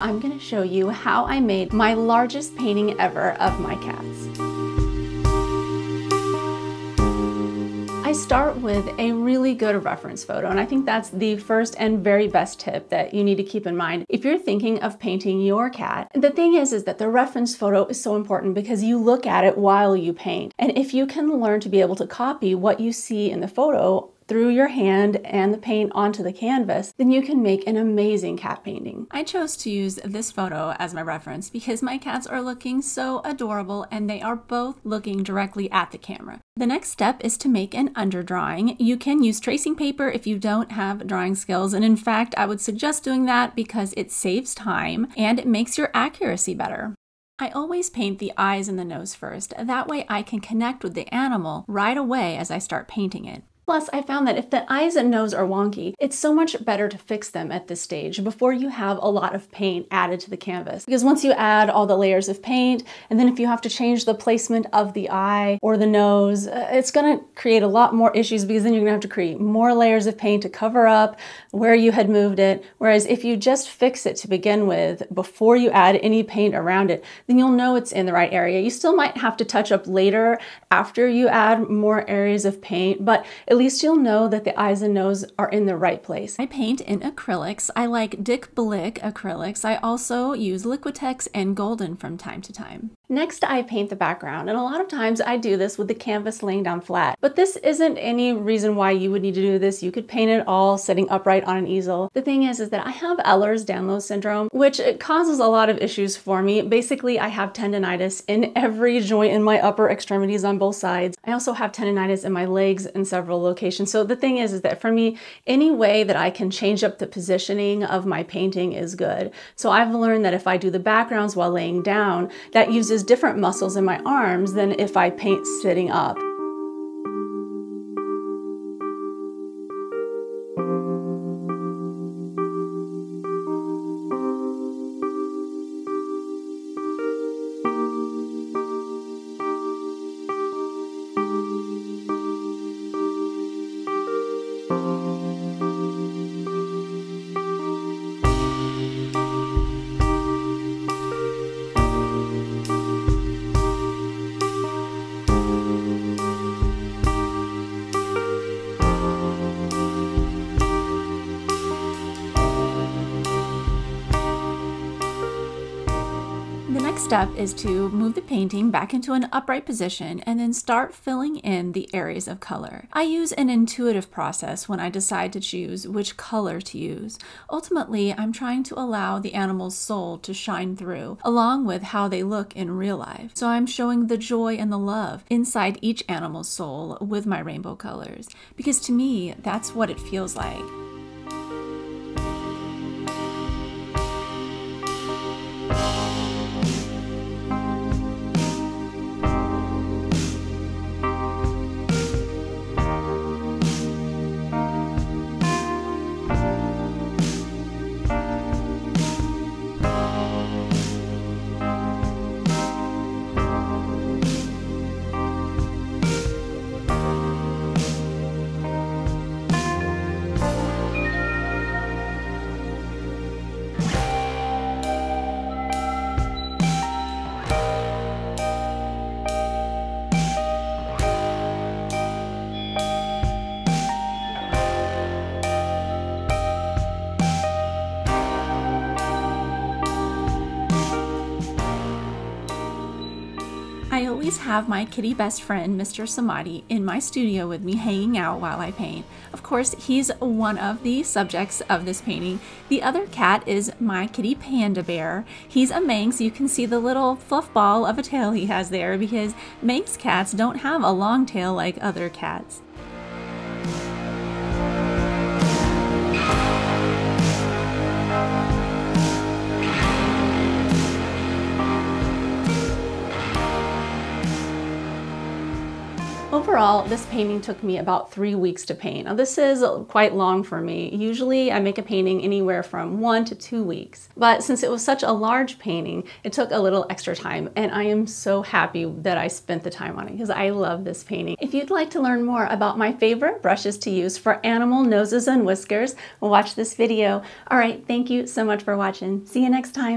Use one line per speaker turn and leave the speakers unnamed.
I'm going to show you how I made my largest painting ever of my cats. I start with a really good reference photo, and I think that's the first and very best tip that you need to keep in mind if you're thinking of painting your cat. The thing is, is that the reference photo is so important because you look at it while you paint. And if you can learn to be able to copy what you see in the photo through your hand and the paint onto the canvas, then you can make an amazing cat painting. I chose to use this photo as my reference because my cats are looking so adorable and they are both looking directly at the camera. The next step is to make an underdrawing. You can use tracing paper if you don't have drawing skills, and in fact, I would suggest doing that because it saves time and it makes your accuracy better. I always paint the eyes and the nose first. That way I can connect with the animal right away as I start painting it. Plus, I found that if the eyes and nose are wonky, it's so much better to fix them at this stage before you have a lot of paint added to the canvas. Because once you add all the layers of paint, and then if you have to change the placement of the eye or the nose, uh, it's gonna create a lot more issues because then you're gonna have to create more layers of paint to cover up where you had moved it. Whereas if you just fix it to begin with before you add any paint around it, then you'll know it's in the right area. You still might have to touch up later after you add more areas of paint, but it least you'll know that the eyes and nose are in the right place. I paint in acrylics. I like Dick Blick acrylics. I also use Liquitex and Golden from time to time. Next, I paint the background, and a lot of times I do this with the canvas laying down flat. But this isn't any reason why you would need to do this. You could paint it all sitting upright on an easel. The thing is, is that I have Ehlers-Danlos syndrome, which causes a lot of issues for me. Basically, I have tendonitis in every joint in my upper extremities on both sides. I also have tendonitis in my legs and several locations. So the thing is, is that for me, any way that I can change up the positioning of my painting is good. So I've learned that if I do the backgrounds while laying down, that uses different muscles in my arms than if I paint sitting up. Next step is to move the painting back into an upright position and then start filling in the areas of color. I use an intuitive process when I decide to choose which color to use. Ultimately, I'm trying to allow the animal's soul to shine through, along with how they look in real life. So I'm showing the joy and the love inside each animal's soul with my rainbow colors, because to me, that's what it feels like. Always have my kitty best friend, Mr. Samadhi, in my studio with me hanging out while I paint. Of course, he's one of the subjects of this painting. The other cat is my kitty panda bear. He's a Manx. You can see the little fluff ball of a tail he has there because Manx cats don't have a long tail like other cats. Overall, this painting took me about three weeks to paint. Now this is quite long for me. Usually I make a painting anywhere from one to two weeks. But since it was such a large painting, it took a little extra time and I am so happy that I spent the time on it because I love this painting. If you'd like to learn more about my favorite brushes to use for animal noses and whiskers, watch this video. All right, thank you so much for watching. See you next time.